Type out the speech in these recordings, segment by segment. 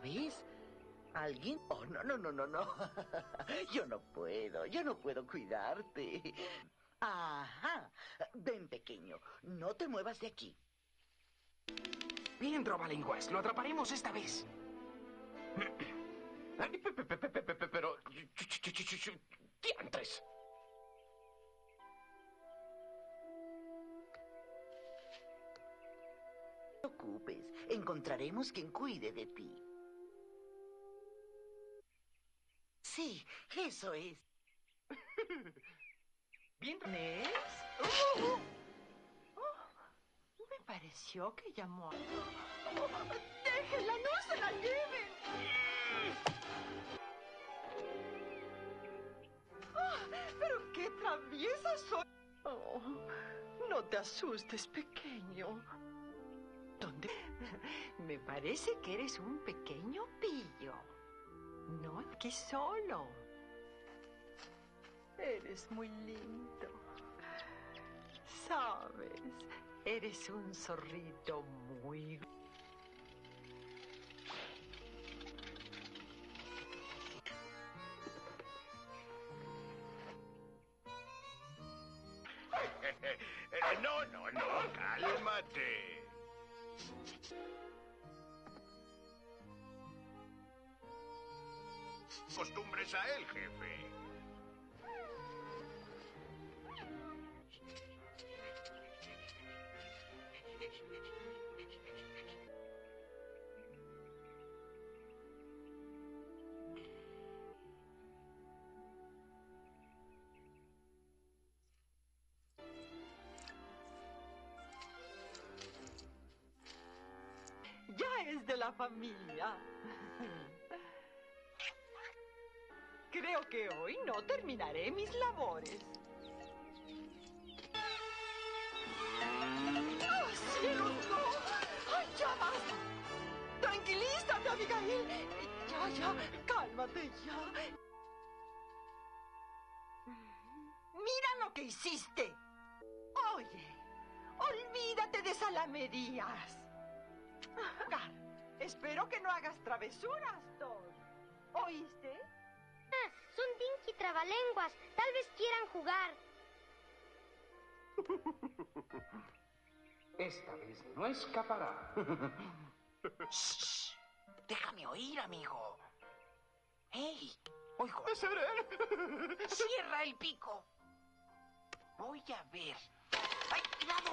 vez? ¿Alguien? Oh, no, no, no, no, no. Yo no puedo, yo no puedo cuidarte. Ajá. Ven, pequeño, no te muevas de aquí. Bien, Robalingües, lo atraparemos esta vez. Pero... ¡Diantres! No te preocupes, encontraremos quien cuide de ti. Sí, eso es. Bien, ¿Nes? Oh, me pareció que llamó. a- ¡Déjenla, no se la lleven! Oh, ¡Pero qué traviesa soy! Oh, no te asustes, pequeño. ¿Dónde? Me parece que eres un pequeño pillo. No aquí solo. Eres muy lindo. Sabes, eres un zorrito muy... de la familia. Creo que hoy no terminaré mis labores. ¡Oh, cielos, no! ¡Ay, ya basta! ¡Tranquilízate, Abigail! Ya, ya, cálmate ya. ¡Mira lo que hiciste! Oye, olvídate de salamerías. Gar, espero que no hagas travesuras, Thor. ¿Oíste? Ah, son Dinky trabalenguas. Tal vez quieran jugar. Esta vez no escapará. Shh, déjame oír, amigo. ¡Hey! Oigo. ¡Cierra el pico! Voy a ver. ¡Ay, cuidado!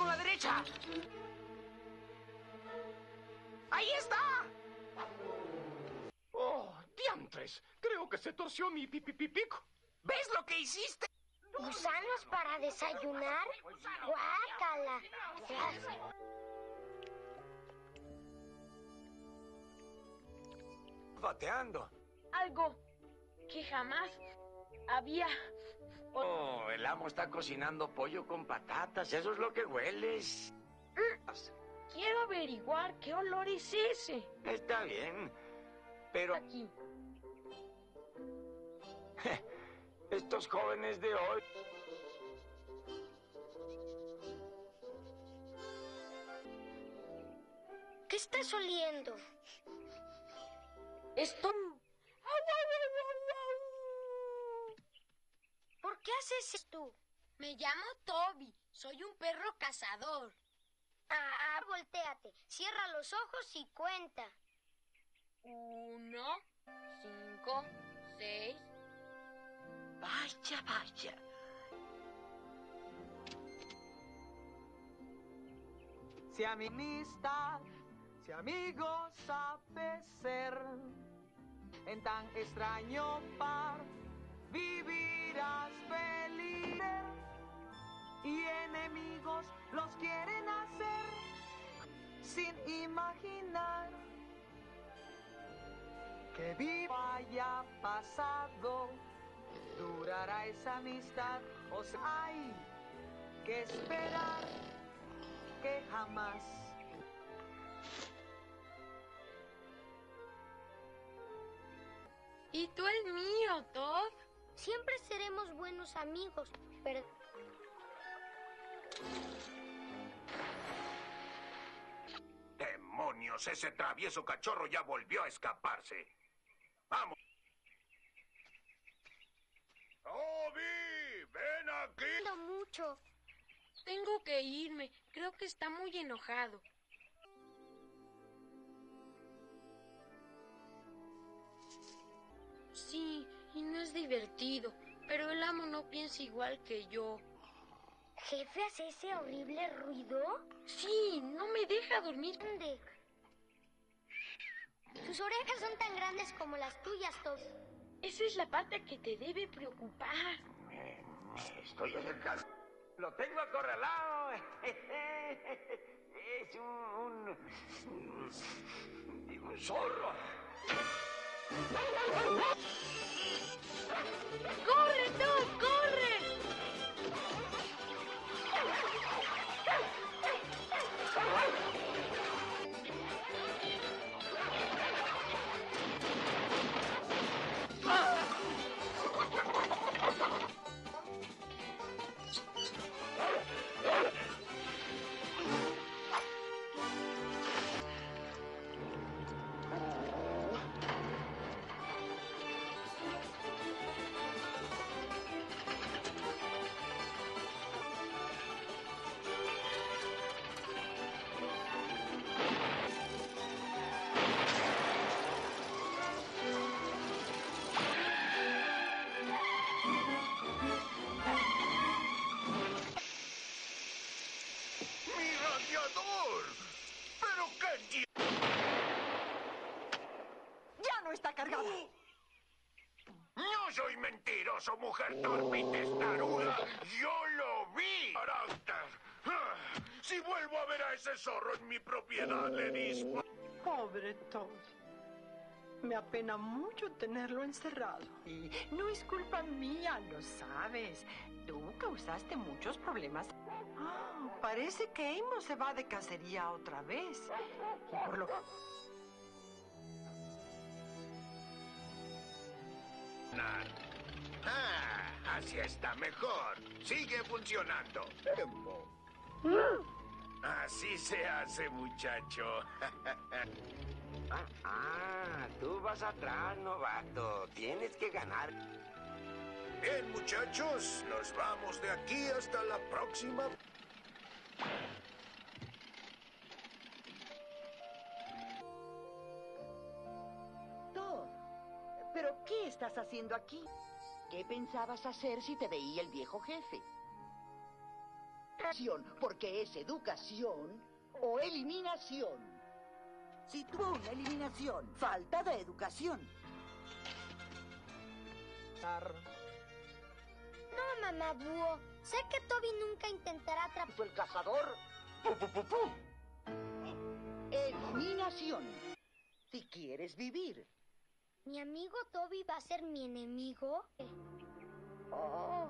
Con la derecha! ¡Ahí está! ¡Oh, diantres! Creo que se torció mi pipipipico. ¿Ves lo que hiciste? ¿Gusanos para desayunar? ¡Guácala! Bateando. Algo que jamás había... Oh, el amo está cocinando pollo con patatas. Eso es lo que hueles. Quiero averiguar qué olor es ese. Está bien. Pero Aquí. estos jóvenes de hoy... ¿Qué estás oliendo? Esto... ¿Por qué haces esto? Me llamo Toby. Soy un perro cazador. Ah, ah, volteate. Cierra los ojos y cuenta. Uno, cinco, seis. Vaya, vaya. Si amistad, si amigos sabe ser, en tan extraño par feliz y enemigos los quieren hacer sin imaginar que viva haya pasado durará esa amistad o sea, hay que esperar que jamás ¿Y tú el mío, Todd? Siempre seremos buenos amigos, pero... ¡Demonios! Ese travieso cachorro ya volvió a escaparse. ¡Vamos! ¡Toby! ¡Ven aquí! No mucho. Tengo que irme. Creo que está muy enojado. Sí, y no es divertido. Pero el amo no piensa igual que yo. ¿Jefe hace ese horrible ruido? Sí, no me deja dormir. ¿Dónde? Sus orejas son tan grandes como las tuyas, Toby. Esa es la parte que te debe preocupar. Me, me estoy acercando. Lo tengo acorralado. Es un... un, un zorro. ¡Corre, Todd, corre! ¡Mi No soy mentiroso, mujer torpe y testaruda. Yo lo vi. Carácter. Ah, Si vuelvo a ver a ese zorro en mi propiedad, le disparo. Pobre Todd. Me apena mucho tenerlo encerrado. Y no es culpa mía, lo sabes. Tú causaste muchos problemas. Ah, parece que Amos se va de cacería otra vez. Y por lo Ah, así está mejor. Sigue funcionando. Tiempo. Así se hace, muchacho. Ah, ah, tú vas atrás, novato. Tienes que ganar. Bien, muchachos, nos vamos de aquí hasta la próxima. Estás haciendo aquí? ¿Qué pensabas hacer si te veía el viejo jefe? Porque es educación o eliminación. Si tuvo una eliminación, falta de educación. No, mamá búho. Sé que Toby nunca intentará atrapar... El cazador. ¡Pu, pu, pu, pu! Eliminación. Si quieres vivir. ¿Mi amigo Toby va a ser mi enemigo? Oh,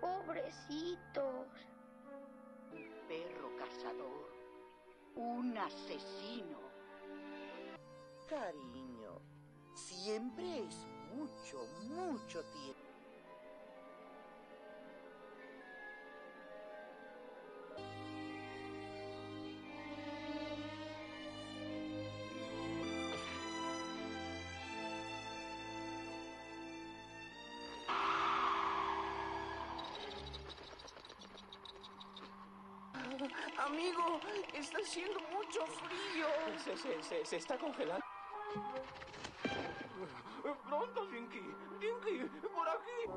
pobrecitos. Un perro cazador. Un asesino. Cariño, siempre es mucho, mucho tiempo. Amigo, está haciendo mucho frío. Se, se, se, se está congelando. Pronto, Dinky. Dinky, por aquí.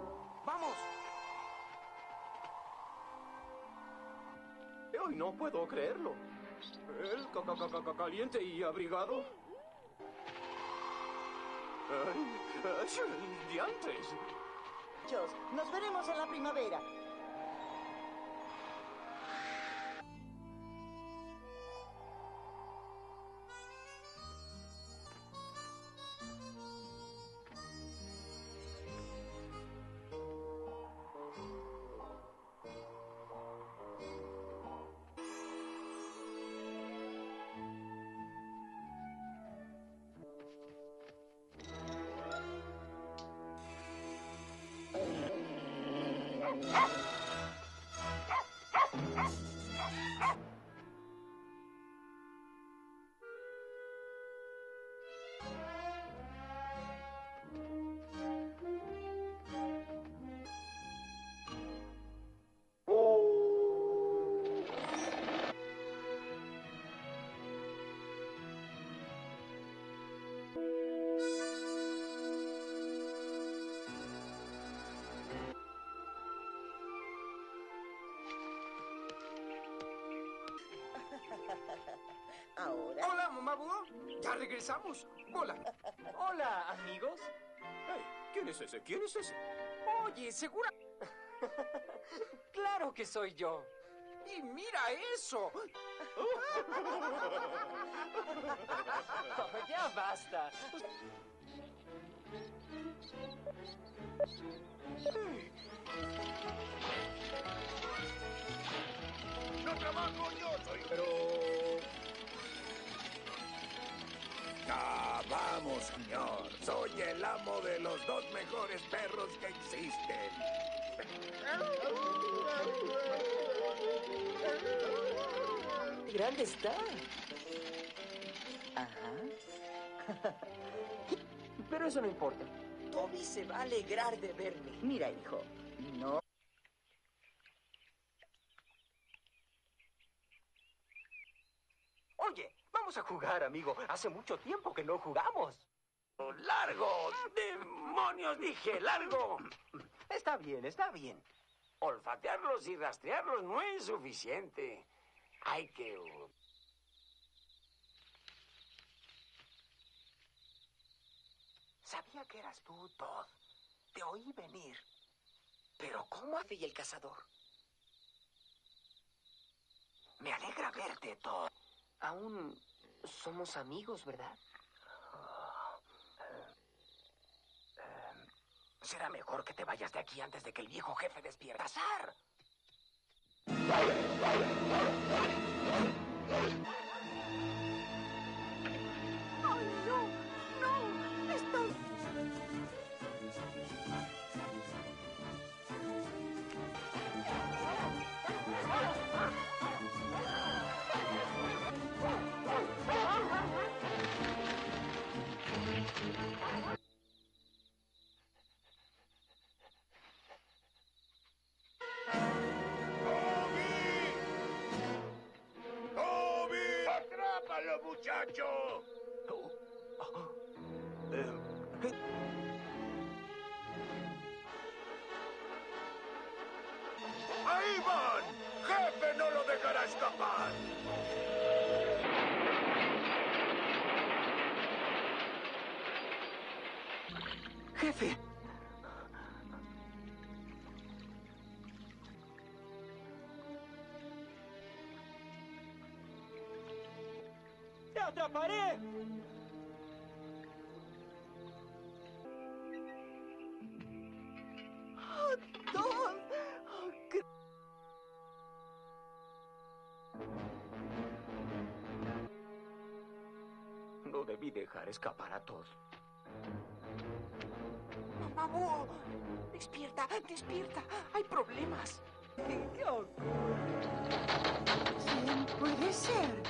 Vamos. Hoy no puedo creerlo. El ca- ca- ca- ca- caliente y abrigado. Ay, ay, diantres. Nos veremos en la primavera. fantastic. Ahora. Hola, mamá búho. Ya regresamos. Hola. Hola, amigos. Hey, ¿quién es ese? ¿Quién es ese? Oye, segura. claro que soy yo. Y mira eso. Oh, ya basta. No trabajo yo, soy... Pero... Ah, vamos, señor. Soy el amo de los dos mejores perros que existen. Grande está. Ajá. Pero eso no importa. Toby se va a alegrar de verme. Mira, hijo, no. Oye, vamos a jugar, amigo. Hace mucho tiempo que no jugamos. ¡Largo! ¡Demonios! Dije, largo. Está bien, está bien. Olfatearlos y rastrearlos no es suficiente. Hay que... Sabía que eras tú, Todd. Te oí venir. Pero ¿cómo hace el cazador? Me alegra verte, Todd. Aún somos amigos, ¿verdad? Será mejor que te vayas de aquí antes de que el viejo jefe despierta. ¡Cazar! ¡Jefe! ¡Te atraparé! Oh, qué- No debí dejar escapar a Todd. Despierta, despierta. Hay problemas. ¿Qué ocurre? ¿Quién puede ser?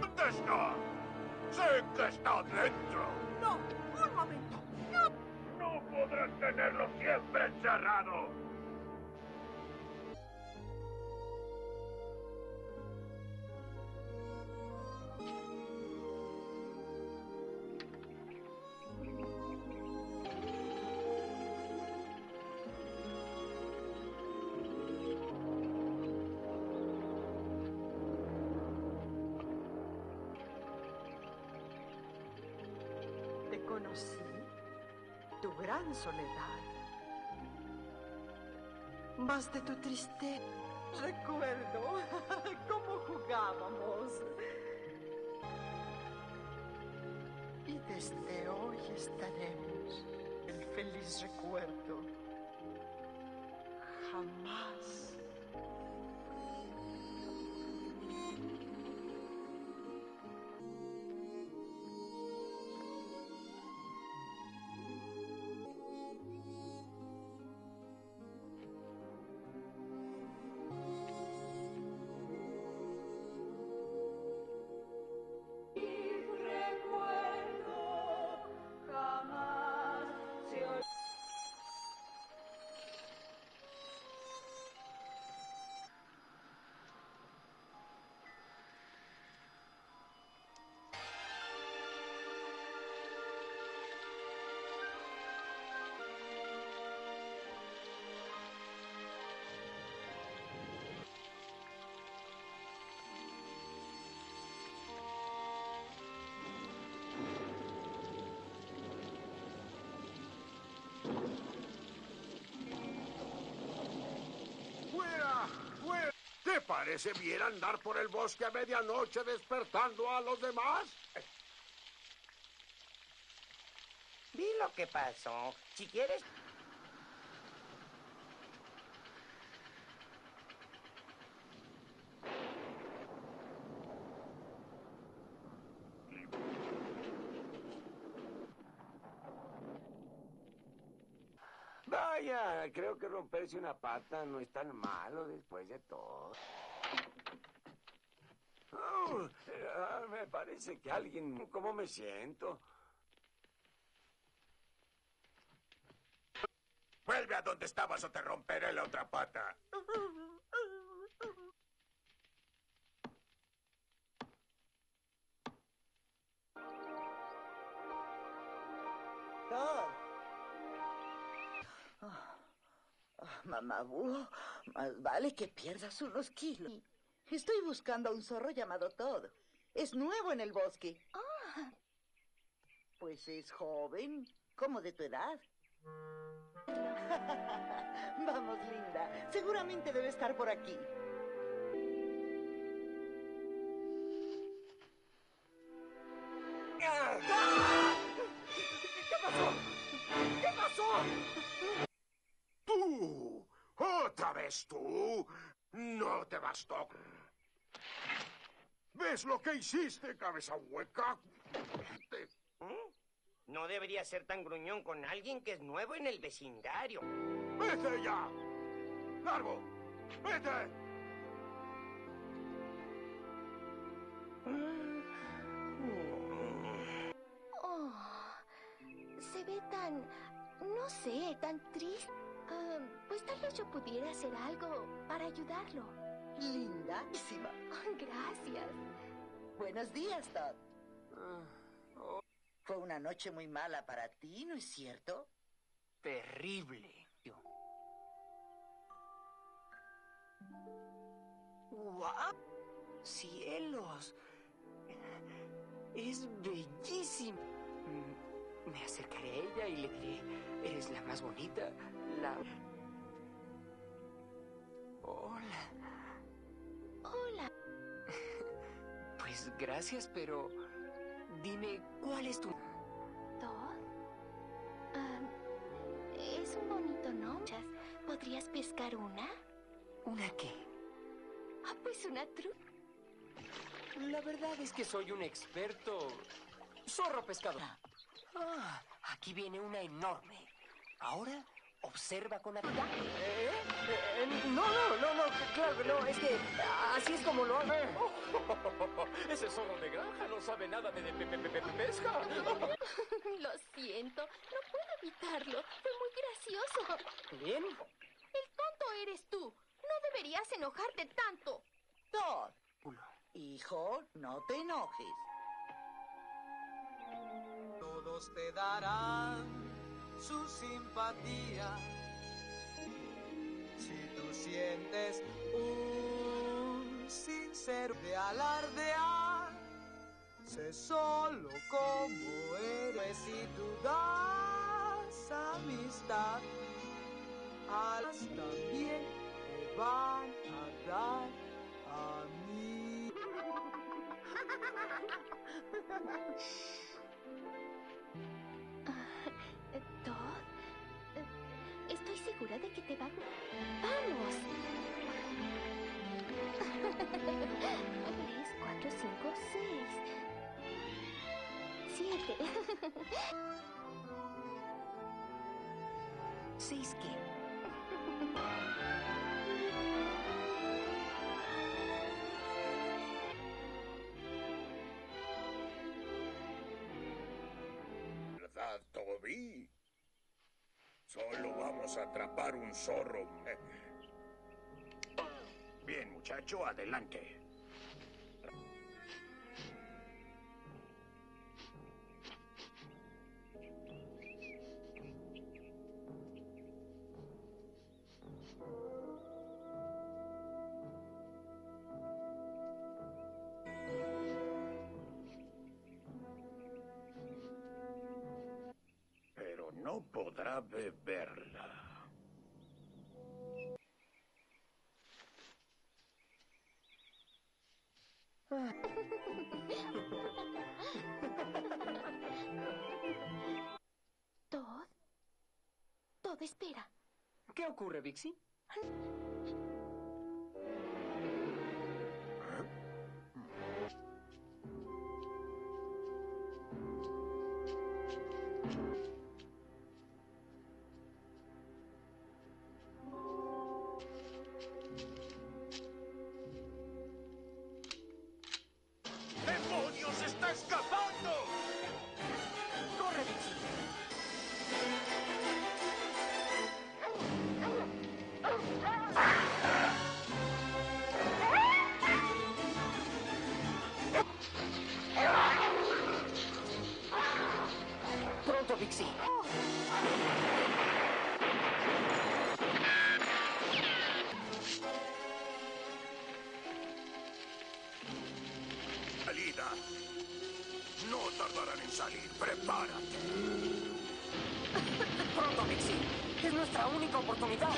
¿Dónde está? Sé que está dentro. No, un momento. No podrás tenerlo siempre encerrado. Gran soledad. Más de tu tristeza. Recuerdo cómo jugábamos. Y desde hoy estaremos el feliz recuerdo. Jamás. Parece bien andar por el bosque a medianoche despertando a los demás? Vi lo que pasó. Si quieres... Vaya, creo que romperse una pata no es tan malo después de todo. Oh, me parece que alguien... ¿Cómo me siento? Vuelve a donde estabas o te romperé la otra pata. Todd. Ah, ah, mamá búho, más vale que pierdas unos kilos. Estoy buscando a un zorro llamado Todd. Es nuevo en el bosque. Pues es joven, como de tu edad. Vamos, linda. Seguramente debe estar por aquí. ¿Qué pasó? ¿Qué pasó? ¡Tú! ¿Otra vez tú? No te bastó. ¿Ves lo que hiciste, cabeza hueca? ¿Mm? No debería ser tan gruñón con alguien que es nuevo en el vecindario. ¡Vete ya! ¡Largo! ¡Vete! Oh, se ve tan, no sé, tan triste. Ah, pues tal vez yo pudiera hacer algo para ayudarlo. Lindísima. Gracias. Buenos días, Todd. Fue una noche muy mala para ti, ¿no es cierto? Terrible. ¡Guau! ¡Cielos! Es bellísimo. Mm, Me acercaré a ella y le diré, eres la más bonita, la... Hola. Hola. Pues gracias, pero dime, ¿cuál es tu... Todd. Es un bonito nombre. ¿Podrías pescar una? ¿Una qué? Ah, pues una tru... La verdad es que soy un experto zorro pescador. Ah, aquí viene una enorme. Ahora observa con atención. ¿Eh? Eh, no, no, no, no, claro, no, es que así es como lo hago. Ese zorro de granja no sabe nada de, pe- pe- pe- pesca. Lo siento, no puedo evitarlo. Fue muy gracioso. Bien. El tonto eres tú. No deberías enojarte tanto. Todd. Hijo, no te enojes. Todos te darán su simpatía. Si tú sientes un sincero de alardear, sé solo como eres si tú das amistad. A las también te van a dar a mí. segura de que te va a... ¡Vamos! Tres, cuatro, cinco, seis. Siete. ¿Seis qué? ¿Verdad, Toby? Solo vamos a atrapar un zorro. Bien, muchacho, adelante. a beberla. Espera. ¿Qué ocurre, Vixie? Es nuestra única oportunidad.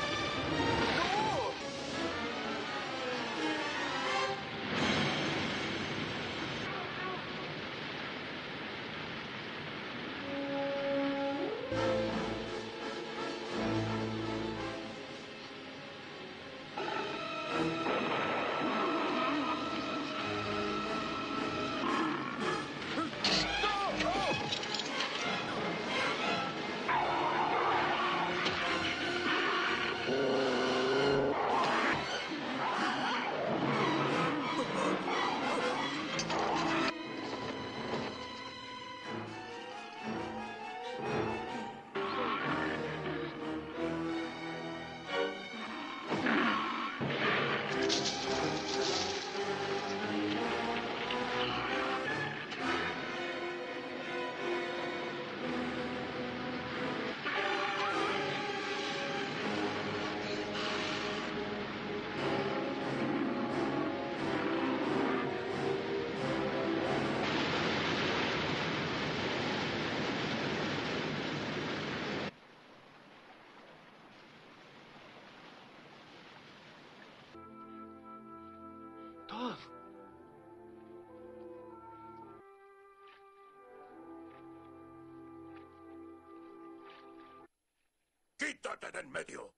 ¡Quítate de en medio!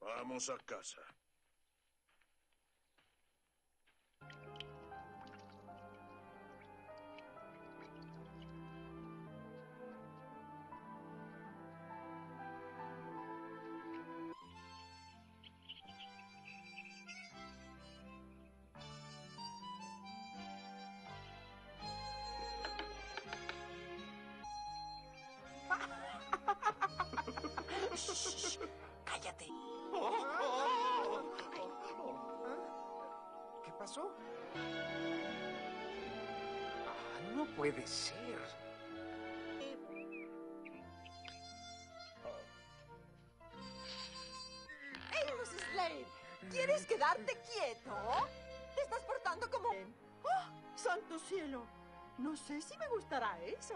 Vamos a casa. Puede ser. ¡Amos Slade! ¿Quieres quedarte quieto? Te estás portando como... ¡Oh, santo cielo! No sé si me gustará eso.